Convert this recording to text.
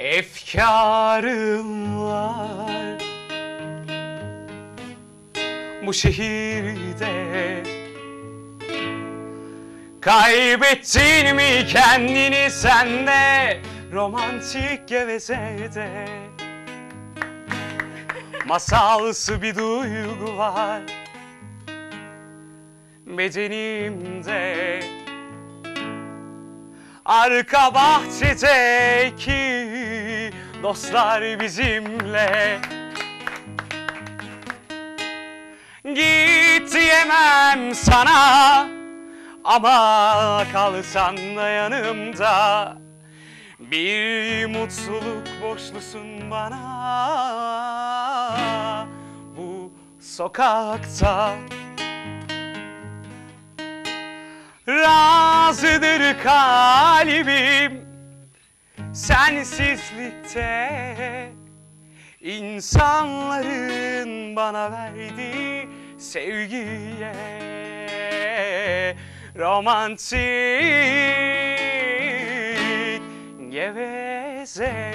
Efkarım var. Bu şehirde Kaybettin mi kendini sende? Romantik gevezede Masalsı bir duygu var. Bedenimde. Arka bahçedeki dostlar bizimle. Git diyemem sana ama kalsan da yanımda. Bir mutluluk borçlusun bana. Bu sokakta Razıdır kalbim sensizlikte İnsanların bana verdiği sevgiye Romantik gevezede